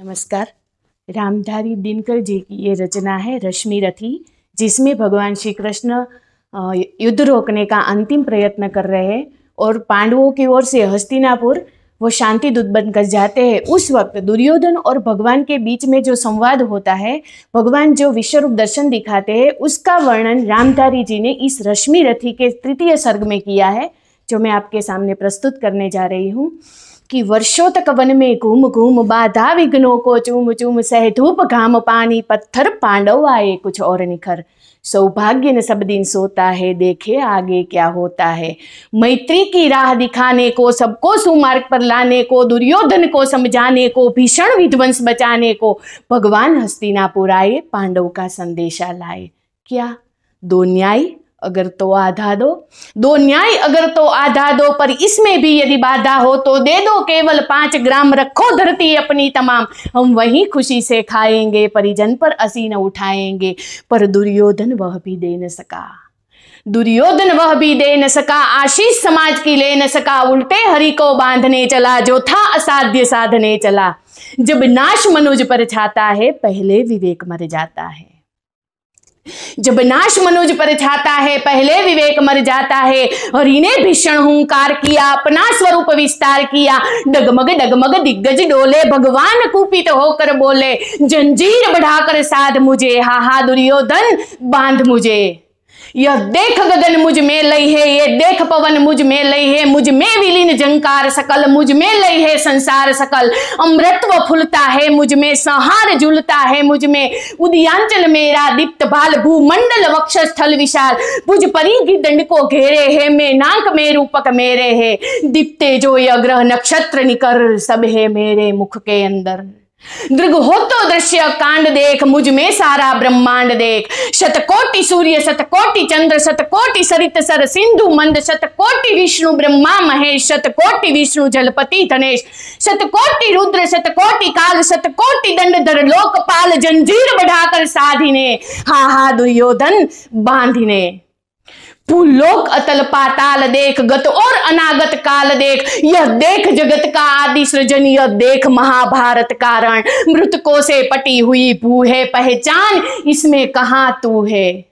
नमस्कार। रामधारी दिनकर जी की ये रचना है रश्मि रथी, जिसमें भगवान श्री कृष्ण युद्ध रोकने का अंतिम प्रयत्न कर रहे हैं और पांडवों की ओर से हस्तिनापुर, वो शांति दूत बनकर जाते हैं। उस वक्त दुर्योधन और भगवान के बीच में जो संवाद होता है, भगवान जो विश्वरूप दर्शन दिखाते हैं, उसका वर्णन रामधारी जी ने इस रश्मि रथी के तृतीय सर्ग में किया है, जो मैं आपके सामने प्रस्तुत करने जा रही हूँ। कि वर्षों तक वन में घूम घूम बाधा विघ्नों को चूम चूम सह धूप घाम पानी पत्थर पांडव आए कुछ और निखर। सौभाग्य ने सब दिन सोता है, देखे आगे क्या होता है। मैत्री की राह दिखाने को, सबको सुमार्ग पर लाने को, दुर्योधन को समझाने को, भीषण विध्वंस बचाने को, भगवान हस्तिनापुर आए, पांडव का संदेशा लाए। क्या? दो न्याय अगर तो आधा दो। दो न्याय अगर तो आधा दो, पर इसमें भी यदि बाधा हो तो दे दो, केवल पाँच ग्राम रखो धरती अपनी तमाम। हम वही खुशी से खाएँगे, परिजन पर असी न उठाएँगे, पर दुर्योधन वह भी दे न सका। दुर्योधन वह भी दे न सका, आशीष समाज की ले न सका, उल्टे हरि को बांधने चला जो था असाध्य साधने चला। जब नाश मनुज पर छाता है, पहले विवेक मर जाता है। जब नाश मनुज पर छाता है, पहले विवेक मर जाता है। और इन्हें भीषण हूंकार किया, अपना स्वरूप विस्तार किया। डगमग डगमग, दिग्गज डोले, भगवान कुपित होकर बोले, जंजीर बढ़ाकर साध मुझे, हाहा दुर्योधन, बाँध मुझे। यह देख गगन मुझमें लई है, ये देख पवन मुझमें लई है, मुझमें विलीन जंकार सकल, मुझमें लई है संसार सकल। अमृतव फुलता है, मुझमें संहार झुलता है, मुझमें उदयांचल मेरा दीप्त बाल, भूमंडल वक्ष स्थल विशाल। भुज परी की दंड को घेरे है मैं नाक में रूपक मेरे है। दीप्ते जो यह ग्रह नक्षत्र निकर सब है मेरे मुख के अंदर। दृग हो तो दृश्य कांड देख, मुझमें सारा ब्रह्मांड देख। शतकोटि सूर्य, शतकोटि चंद्र, शतकोटि सरित सर, सिंधु मंद, शतकोटि विष्णु ब्रह्मा महेश, शतकोटि विष्णु जलपति धनेश शतकोटि रुद्र, शतकोटि काल, शतकोटि दंड लोकपाल, जंजीर बढ़ाकर साधिने। हा हा दुर्योधन बांधिने। लोक अतल पाताल देख, गत और अनागत काल देख। यह देख जगत का आदि सृजन, यह देख महाभारत कारण। मृतकों से पटी हुई भू है, पहचान इसमें कहा तू है?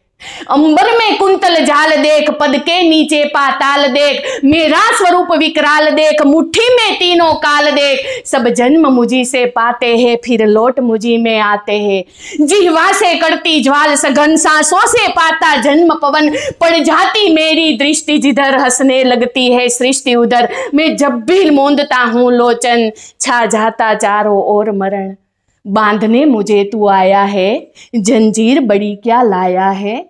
अंबर में कुंतल जाल देख, पद के नीचे पाताल देख, मेरा स्वरूप विकराल देख, मुट्ठी में तीनों काल देख। सब जन्म मुझी से पाते हैं, फिर लोट मुझी में आते हैं। जिहवा से करती ज्वाल, सघन सांसों से पाता जन्म पवन। पड़ जाती मेरी दृष्टि जिधर हंसने लगती है, सृष्टि उधर। मैं जब भी मोंदता हूँ लोचन, छा जाता चारों ओर मरण। बांधने मुझे तू आया है, जंजीर बड़ी क्या लाया है?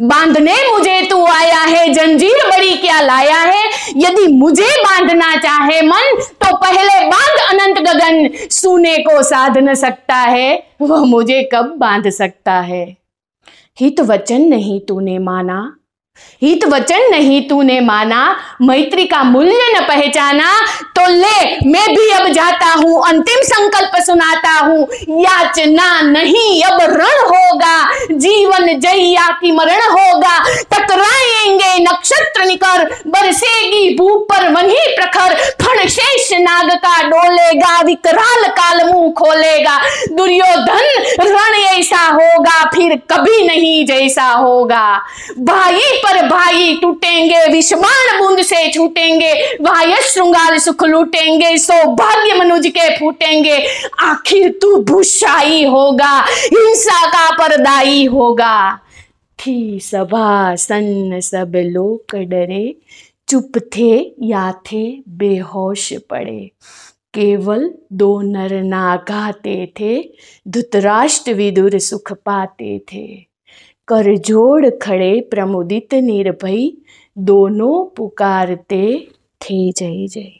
बांधने मुझे तू आया है, जंजीर बड़ी क्या लाया है? यदि मुझे बांधना चाहे मन तो पहले बाँध अनंत गगन। सुने को साध न सकता है, वह मुझे कब बाँध सकता है? हित वचन नहीं तूने माना हित वचन नहीं तूने माना, मैत्री का मूल्य न पहचाना तो ले, मैं भी अब जाता हूँ, अंतिम संकल्प सुनाता हूँ, याचना नहीं, अब रण होगा, जीवन जैया की मरण होगा, टकराएँगे निकर बरसेगी भूप पर, वही प्रखर फण शेष नाग का डोलेगा, विकराल काल मुँह खोलेगा। दुर्योधन रण ऐसा होगा, फिर कभी नहीं जैसा होगा। भाई पर भाई टूटेंगे, विषमान बूंद से छूटेंगे, भाई श्रृंगार सुख लूटेंगे, सौभाग्य मनुज के फूटेंगे। आखिर तू भूषाई होगा, हिंसा का परदाई होगा। थी सभा सन्न सब लोग डरे, चुप थे, या थे, बेहोश पड़े। केवल दो नर नागाते थे, धुतराष्ट्र विदुर सुख पाते थे। कर जोड़ खड़े प्रमुदित निर्भय, दोनों पुकारते थे जय जय।